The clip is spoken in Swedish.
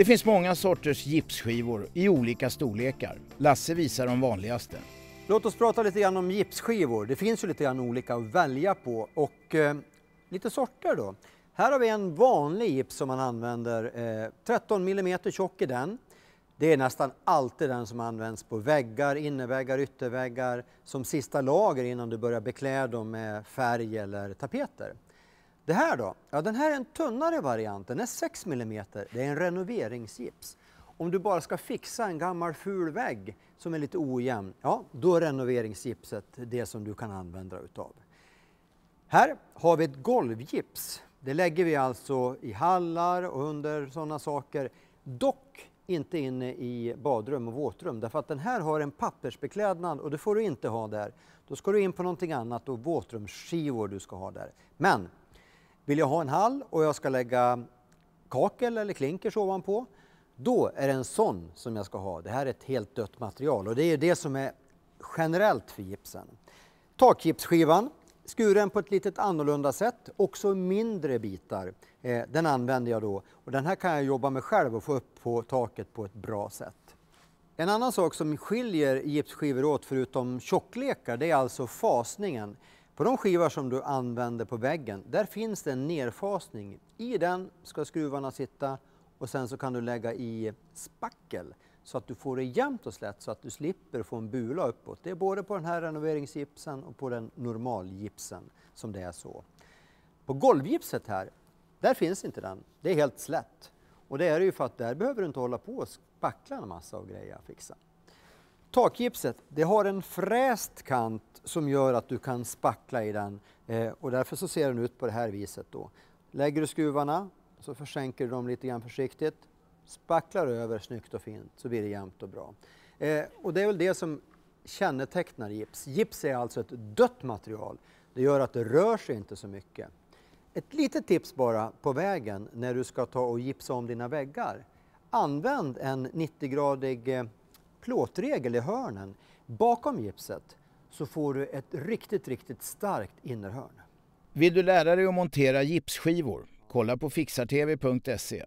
Det finns många sorters gipsskivor i olika storlekar. Lasse visar de vanligaste. Låt oss prata lite grann om gipsskivor. Det finns ju lite grann olika att välja på och eh, lite sorter då. Här har vi en vanlig gips som man använder, eh, 13 mm tjock i den. Det är nästan alltid den som används på väggar, innerväggar, ytterväggar som sista lager innan du börjar beklä dem med färg eller tapeter. Det här då? Ja, den här är en tunnare variant, den är 6 mm. Det är en renoveringsgips. Om du bara ska fixa en gammal ful vägg som är lite ojämn, ja då är renoveringsgipset det som du kan använda utav. Här har vi ett golvgips. Det lägger vi alltså i hallar och under sådana saker. Dock inte inne i badrum och våtrum därför att den här har en pappersbeklädnad och det får du inte ha där. Då ska du in på någonting annat och våtrumsskivor du ska ha där. Men vill jag ha en hall och jag ska lägga kakel eller klinkers ovanpå, då är det en sån som jag ska ha. Det här är ett helt dött material och det är det som är generellt för gipsen. Takgipsskivan, skuren på ett litet annorlunda sätt, också mindre bitar. Eh, den använder jag då och den här kan jag jobba med själv och få upp på taket på ett bra sätt. En annan sak som skiljer gipsskivor åt förutom tjocklekar det är alltså fasningen. På de skivor som du använder på väggen, där finns det en nerfasning. I den ska skruvarna sitta och sen så kan du lägga i spackel så att du får det jämnt och slätt så att du slipper få en bula uppåt. Det är både på den här renoveringsgipsen och på den normalgipsen som det är så. På golvgipset här, där finns inte den. Det är helt slätt. Och det är det ju för att där behöver du inte hålla på och spackla en massa av grejer att fixa. Takgipset, det har en fräst kant som gör att du kan spackla i den eh, och därför så ser den ut på det här viset då. Lägger du skruvarna så försänker du dem lite grann försiktigt, spacklar över snyggt och fint så blir det jämnt och bra. Eh, och det är väl det som kännetecknar gips. Gips är alltså ett dött material. Det gör att det rör sig inte så mycket. Ett litet tips bara på vägen när du ska ta och gipsa om dina väggar. Använd en 90-gradig eh, plåtregel i hörnen bakom gipset så får du ett riktigt, riktigt starkt innerhörn. Vill du lära dig att montera gipsskivor? Kolla på fixartv.se.